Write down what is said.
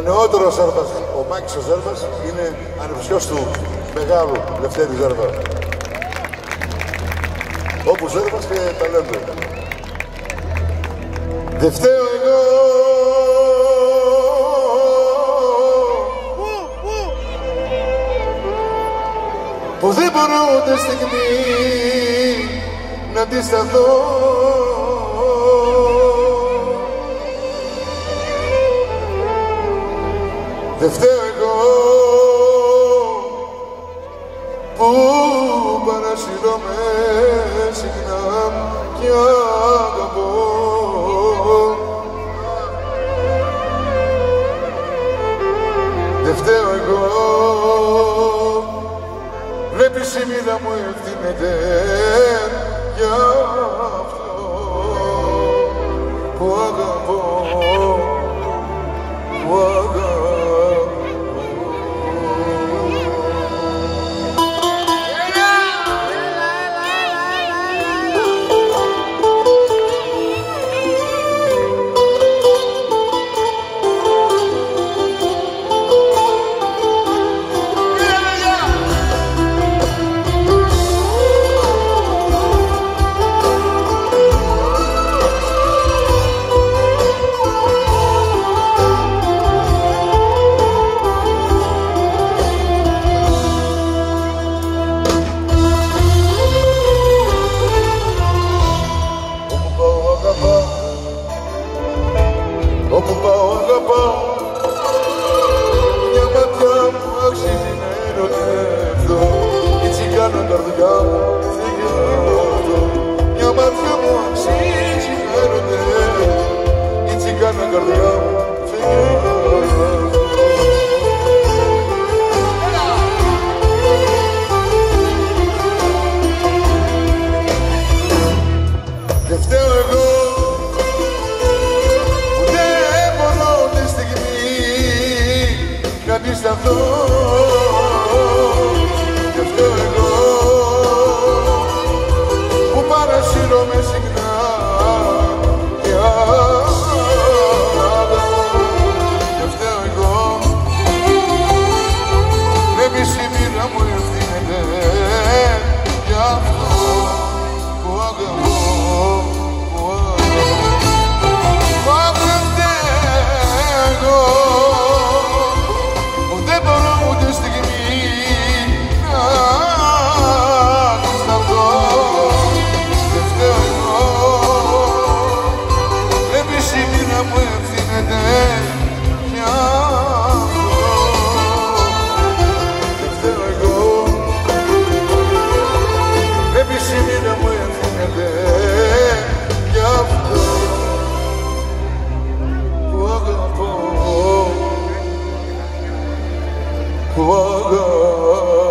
νεότερος Ζέρβας, ο Μάκης ο Ζέρβας, είναι ανεψιός του μεγάλου Λευτέρη Ζέρβα. Όπου Ζέρβας και ταλέντο. Δεν φταίω εγώ που δεν μπορώ ούτε στιγμή να αντισταθώ Δεν φταίω εγώ. Που παρασυρώμαι συχνά και αγαπώ. Δεν φταίω εγώ. Βλέπεις η μοίρα μου ευθύνεται να ερωτεύω Έτσι κάνω καρδιά μου. Φύγε αυτό Μια ματιά μου αξίζει να ερωτεύω Έτσι κάνω καρδιά αγαπώ που αγαπώ